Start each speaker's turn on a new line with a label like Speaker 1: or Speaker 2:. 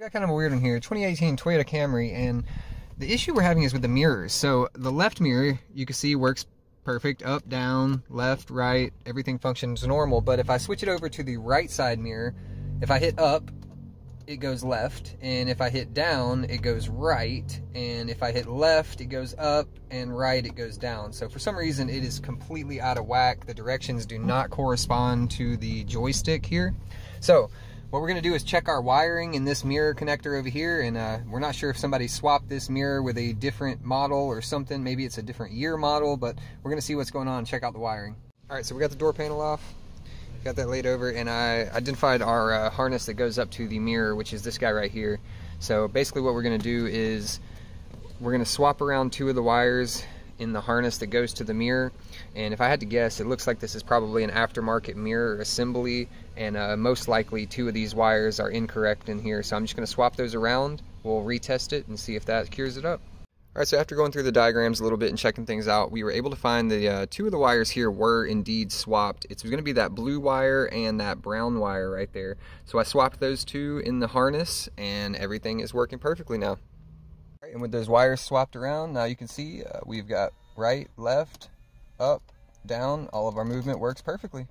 Speaker 1: Got kind of a weird one here, 2018 Toyota Camry, and the issue we're having is with the mirrors. So the left mirror, you can see works perfect, up, down, left, right, everything functions normal. But if I switch it over to the right side mirror, if I hit up, it goes left, and if I hit down, it goes right, and if I hit left, it goes up, and right, it goes down. So for some reason, it is completely out of whack. The directions do not correspond to the joystick here. So what we're gonna do is check our wiring in this mirror connector over here, and uh, we're not sure if somebody swapped this mirror with a different model or something. Maybe it's a different year model, but we're gonna see what's going on, check out the wiring. All right, so we got the door panel off. Got that laid over and I identified our uh, harness that goes up to the mirror, which is this guy right here. So basically what we're gonna do is we're gonna swap around two of the wires in the harness that goes to the mirror. And if I had to guess, it looks like this is probably an aftermarket mirror assembly and uh, most likely two of these wires are incorrect in here. So I'm just gonna swap those around. We'll retest it and see if that cures it up. All right, so after going through the diagrams a little bit and checking things out, we were able to find the uh, two of the wires here were indeed swapped. It's going to be that blue wire and that brown wire right there. So I swapped those two in the harness and everything is working perfectly now. And with those wires swapped around, now you can see uh, we've got right, left, up, down. All of our movement works perfectly.